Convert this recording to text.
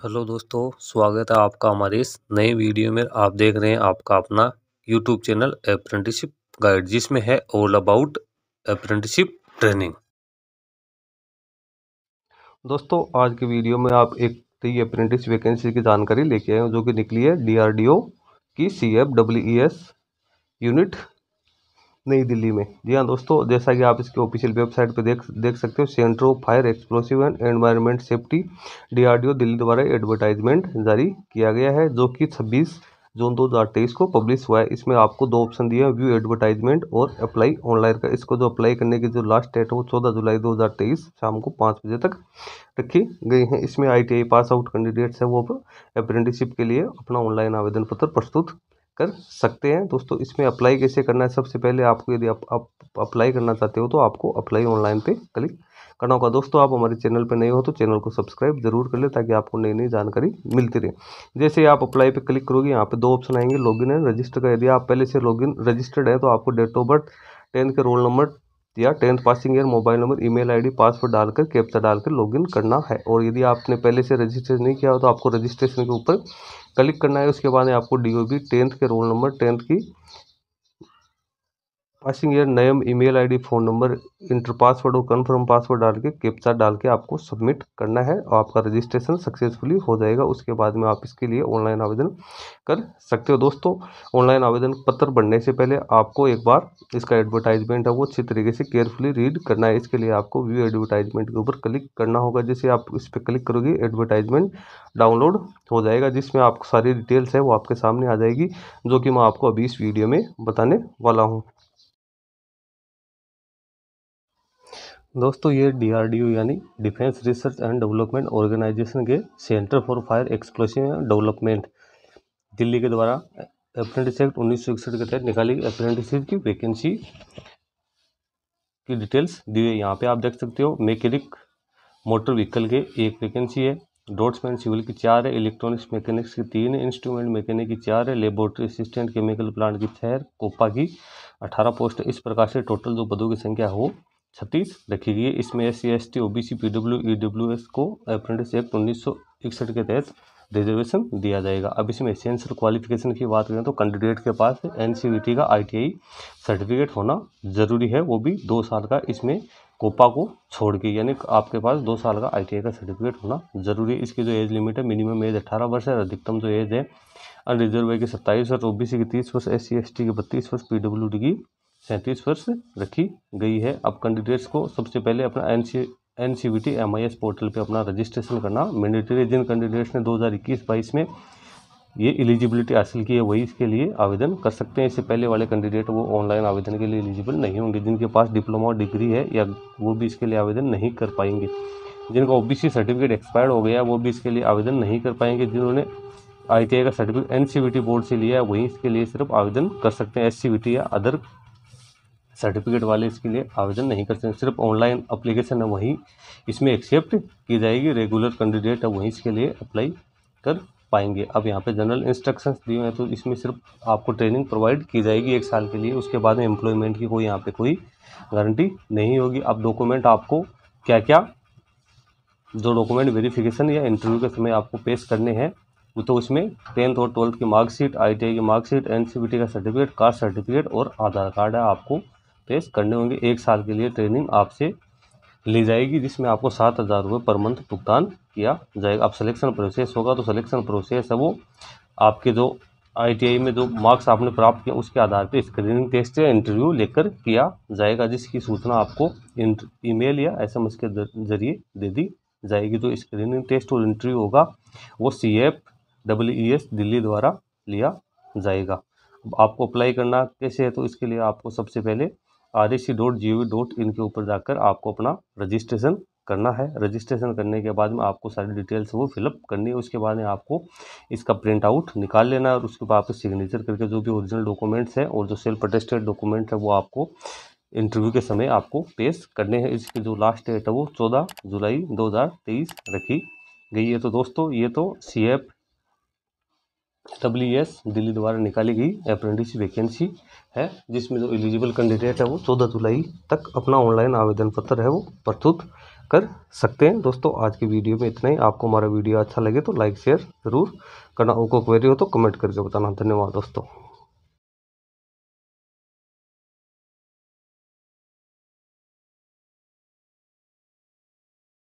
Hello दोस्तों, स्वागत है आपका हमारे इस नए वीडियो में। आप देख रहे हैं आपका अपना यूट्यूब चैनल अप्रेंटिसशिप गाइड जिसमें है ऑल अबाउट अप्रेंटिसशिप ट्रेनिंग दोस्तों, आज के वीडियो में आप एक नई अप्रेंटिस वैकेंसी की जानकारी लेके आए जो कि निकली है डीआरडीओ की C F W E S unit Nai Delhi में। जी हाँ दोस्तों, जैसा कि आप इसके ऑफिशियल वेबसाइट पर देख देख सकते हो centre of fire explosive and environment safety DRDO Delhi द्वारा एडवर्टाइजमेंट जारी किया गया है, जो कि 26 जून 2023 को पब्लिश हुआ है। इसमें आपको दो ऑप्शन दिए हैं व्यू एडवर्टाइजमेंट और अप्लाई ऑनलाइन का। इसको जो अप्लाई करने की जो लास्ट डेट है, वो चौदह जुलाई 2023 शाम को पाँच बजे तक रखी गई है। इसमें आईटीआई पास आउट कैंडिडेट्स हैं, वो अप्रेंटिसशिप के लिए अपना ऑनलाइन आवेदन पत्र प्रस्तुत कर सकते हैं। दोस्तों इसमें अप्लाई कैसे करना है सबसे पहले आपको यदि आप, अप्लाई करना चाहते हो तो आपको अप्लाई ऑनलाइन पे क्लिक करना होगा। दोस्तों आप हमारे चैनल पे नए हो तो चैनल को सब्सक्राइब ज़रूर कर ले ताकि आपको नई नई जानकारी मिलती रहे। जैसे आप अप्लाई पे क्लिक करोगे यहाँ पे दो ऑप्शन आएँगे लॉगिन एंड रजिस्टर का। यदि आप पहले से लॉगिन रजिस्टर्ड है तो आपको डेट ऑफ़ बर्थ टेंथ के रोल नंबर या tenth passing year, mobile number, email ID, password डालकर, कैप्चा डालकर लॉगिन करना है। और यदि आपने पहले से रजिस्ट्रेशन नहीं किया हो तो आपको रजिस्ट्रेशन के ऊपर क्लिक करना है। उसके बाद आपको डी ओ बी टेंथ के रोल नंबर, टेंथ की passing year name email ID phone number enter password और कन्फर्म पासवर्ड डाल के कैप्चा डाल के आपको सबमिट करना है और आपका रजिस्ट्रेशन सक्सेसफुली हो जाएगा। उसके बाद में आप इसके लिए ऑनलाइन आवेदन कर सकते हो। दोस्तों ऑनलाइन आवेदन पत्र बनने से पहले आपको एक बार इसका एडवर्टाइजमेंट है, वो अच्छी तरीके से केयरफुली रीड करना है। इसके लिए आपको व्यू एडवर्टाइजमेंट के ऊपर क्लिक करना होगा। जैसे आप इस पर क्लिक करोगे एडवर्टाइजमेंट डाउनलोड हो जाएगा, जिसमें आपको सारी डिटेल्स है, वो आपके सामने आ जाएगी, जो कि मैं आपको अभी इस वीडियो में बताने वाला हूँ। दोस्तों, ये डीआरडीओ यानी defence research and development organisation के centre for fire explosive development Delhi के द्वारा अप्रेंटिस एक्ट उन्नीस सौ इकसठ के तहत निकाली गई अप्रेंटिस की वैकेंसी की डिटेल्स दी गई। यहाँ पे आप देख सकते हो मैकेनिक मोटर व्हीकल के एक वैकेंसी है डॉट्समैन सिविल की चार है इलेक्ट्रॉनिक्स मैकेनिक्स की तीन है इंस्ट्रूमेंट मैकेनिक की चार है लेबोरेटरी असिस्टेंट केमिकल प्लांट की छः कोपा की अठारह पोस्ट इस प्रकार से टोटल जो पदों की संख्या हो छत्तीस है इसमें S C S T O B C P W E W S को अप्रेंटिस एक्ट उन्नीस सौ इकसठ के तहत रिजर्वेशन दिया जाएगा। अब इसमें एसेंशियल क्वालिफिकेशन की बात करें तो कैंडिडेट के पास एन सी वी टी का आई टी आई सर्टिफिकेट होना ज़रूरी है। वो भी दो साल का इसमें कोपा को छोड़ के, यानी आपके पास दो साल का आई टी आई का सर्टिफिकेट होना ज़रूरी है। इसकी जो एज लिमिट है मिनिमम एज अठारह वर्ष है, अधिकतम जो एज है अनरिजर्व की सत्ताईस वर्ष ओ बी सी की तीस वर्ष एस सी एस टी की बत्तीस वर्ष पी डब्ल्यू डी की सैंतीस वर्ष रखी गई है। अब कैंडिडेट्स को सबसे पहले अपना N C N C T M I S portal पर अपना रजिस्ट्रेशन करना। मैंडेटरी जिन कैंडिडेट्स ने दो हज़ार इक्कीस बाईस में ये एलिजिबिलिटी हासिल की है, वही इसके लिए आवेदन कर सकते हैं। इससे पहले वाले कैंडिडेट वो ऑनलाइन आवेदन के लिए एलिजिबल नहीं होंगे। जिनके पास डिप्लोमा डिग्री है, या वो भी इसके लिए आवेदन नहीं कर पाएँगे। जिनका ओबीसी सर्टिफिकेट एक्सपायर्ड हो गया वो भी इसके लिए आवेदन नहीं कर पाएँगे। जिन्होंने आईटीआई का सर्टिफिकेट एनसीबीटी बोर्ड से लिया है, वहीं इसके लिए सिर्फ़ आवेदन कर सकते हैं। एससीबीटी या अदर सर्टिफिकेट वाले इसके लिए आवेदन नहीं कर सकते सिर्फ़ ऑनलाइन अप्लीकेशन है वहीं। इसमें एक्सेप्ट की जाएगी रेगुलर कैंडिडेट है, वहीं इसके लिए अप्लाई कर पाएँगे। अब यहाँ पे जनरल इंस्ट्रक्शंस दिए हैं तो इसमें सिर्फ़ आपको ट्रेनिंग प्रोवाइड की जाएगी एक साल के लिए। उसके बाद में एम्प्लॉयमेंट की कोई यहाँ पे कोई गारंटी नहीं होगी। अब डॉक्यूमेंट आपको क्या क्या जो डॉक्यूमेंट वेरिफिकेशन या इंटरव्यू के समय आपको पेश करने हैं तो उसमें टेंथ और ट्वेल्थ की मार्कशीट आई की मार्कशीट एन का सर्टिफिकेट कास्ट सर्टिफिकेट और आधार कार्ड है आपको। पेश करने होंगे। एक साल के लिए ट्रेनिंग आपसे ली जाएगी, जिसमें आपको सात हज़ार रुपये पर मंथ भुगतान किया जाएगा। अब सिलेक्शन प्रोसेस होगा तो सिलेक्शन प्रोसेस है वो। आपके जो आईटीआई में जो मार्क्स आपने प्राप्त किए, उसके आधार पर स्क्रीनिंग टेस्ट या इंटरव्यू लेकर किया जाएगा, जिसकी सूचना आपको ईमेल या एसएमएस के ज़रिए दे दी जाएगी। तो स्क्रीनिंग टेस्ट और इंटरव्यू होगा, वो C F W S Delhi द्वारा लिया जाएगा। आपको अप्लाई करना कैसे है तो इसके लिए आपको सबसे पहले R C dot G O dot in के ऊपर जाकर आपको अपना रजिस्ट्रेशन करना है। रजिस्ट्रेशन करने के बाद में आपको सारी डिटेल्स वो फिलअप करनी है। उसके बाद में आपको इसका प्रिंट आउट निकाल लेना है और उसके बाद आपको सिग्नेचर करके जो भी ओरिजिनल डॉक्यूमेंट्स हैं और जो सेल्फ अटेस्टेड डॉक्यूमेंट है वो आपको इंटरव्यू के समय आपको पेश करने हैं। इसकी जो लास्ट डेट है वो चौदह जुलाई दो हज़ार तेईस रखी गई है। तो दोस्तों, ये तो C F W S Delhi द्वारा निकाली गई अप्रेंटिस वैकेंसी है, जिसमें जो एलिजिबल कैंडिडेट है वो चौदह जुलाई तक अपना ऑनलाइन आवेदन पत्र है वो प्रस्तुत कर सकते हैं। दोस्तों, आज की वीडियो में इतना ही। आपको हमारा वीडियो अच्छा लगे तो लाइक शेयर ज़रूर करना। और क्वेरी हो तो कमेंट करके बताना। धन्यवाद दोस्तों।